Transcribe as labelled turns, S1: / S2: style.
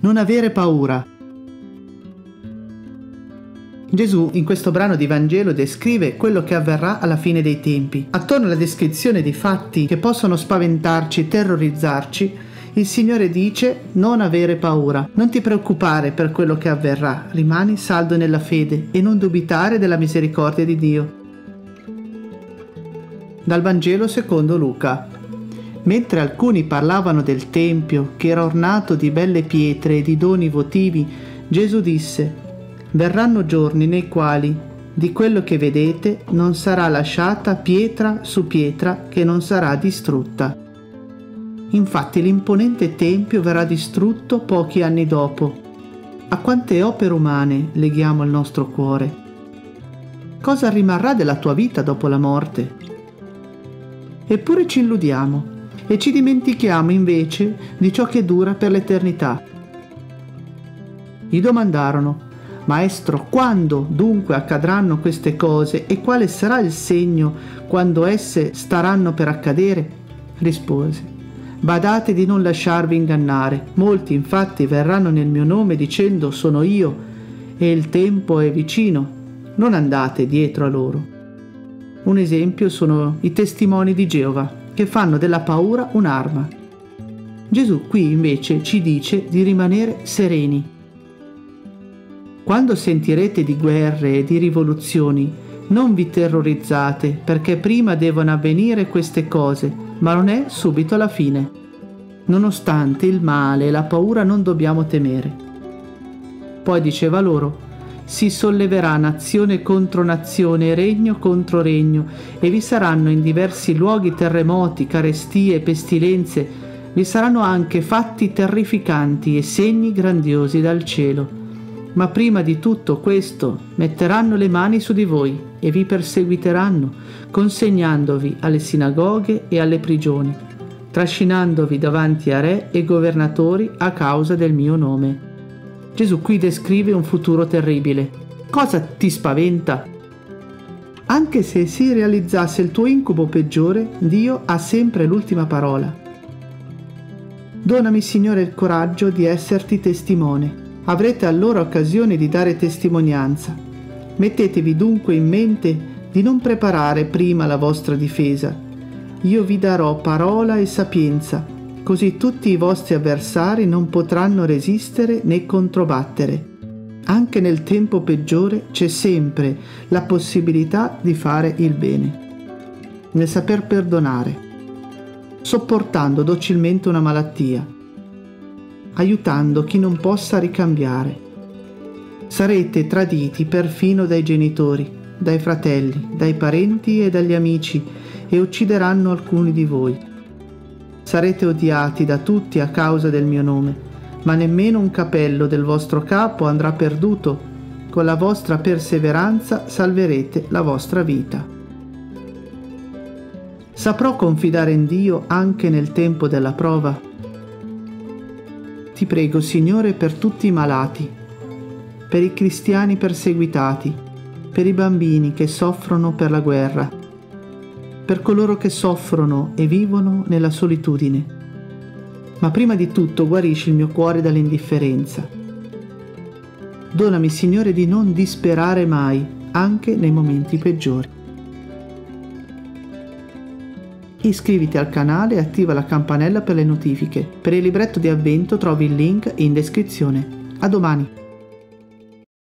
S1: non avere paura. Gesù in questo brano di Vangelo descrive quello che avverrà alla fine dei tempi. Attorno alla descrizione di fatti che possono spaventarci terrorizzarci, il Signore dice non avere paura, non ti preoccupare per quello che avverrà, rimani saldo nella fede e non dubitare della misericordia di Dio. Dal Vangelo secondo Luca. Mentre alcuni parlavano del Tempio che era ornato di belle pietre e di doni votivi, Gesù disse Verranno giorni nei quali di quello che vedete non sarà lasciata pietra su pietra che non sarà distrutta. Infatti l'imponente tempio verrà distrutto pochi anni dopo. A quante opere umane leghiamo il nostro cuore? Cosa rimarrà della tua vita dopo la morte? Eppure ci illudiamo e ci dimentichiamo invece di ciò che dura per l'eternità. Gli domandarono, Maestro, quando dunque accadranno queste cose e quale sarà il segno quando esse staranno per accadere? Rispose, badate di non lasciarvi ingannare, molti infatti verranno nel mio nome dicendo sono io e il tempo è vicino, non andate dietro a loro. Un esempio sono i testimoni di Geova, che fanno della paura un'arma. Gesù qui invece ci dice di rimanere sereni quando sentirete di guerre e di rivoluzioni, non vi terrorizzate, perché prima devono avvenire queste cose, ma non è subito la fine. Nonostante il male e la paura non dobbiamo temere. Poi diceva loro, si solleverà nazione contro nazione regno contro regno, e vi saranno in diversi luoghi terremoti, carestie, pestilenze, vi saranno anche fatti terrificanti e segni grandiosi dal cielo ma prima di tutto questo metteranno le mani su di voi e vi perseguiteranno, consegnandovi alle sinagoghe e alle prigioni, trascinandovi davanti a re e governatori a causa del mio nome. Gesù qui descrive un futuro terribile. Cosa ti spaventa? Anche se si realizzasse il tuo incubo peggiore, Dio ha sempre l'ultima parola. Donami, Signore, il coraggio di esserti testimone avrete allora occasione di dare testimonianza. Mettetevi dunque in mente di non preparare prima la vostra difesa. Io vi darò parola e sapienza, così tutti i vostri avversari non potranno resistere né controbattere. Anche nel tempo peggiore c'è sempre la possibilità di fare il bene, nel saper perdonare, sopportando docilmente una malattia aiutando chi non possa ricambiare. Sarete traditi perfino dai genitori, dai fratelli, dai parenti e dagli amici e uccideranno alcuni di voi. Sarete odiati da tutti a causa del mio nome, ma nemmeno un capello del vostro capo andrà perduto. Con la vostra perseveranza salverete la vostra vita. Saprò confidare in Dio anche nel tempo della prova? Ti prego, Signore, per tutti i malati, per i cristiani perseguitati, per i bambini che soffrono per la guerra, per coloro che soffrono e vivono nella solitudine. Ma prima di tutto guarisci il mio cuore dall'indifferenza. Donami, Signore, di non disperare mai, anche nei momenti peggiori. Iscriviti al canale e attiva la campanella per le notifiche. Per il libretto di avvento trovi il link in descrizione. A domani!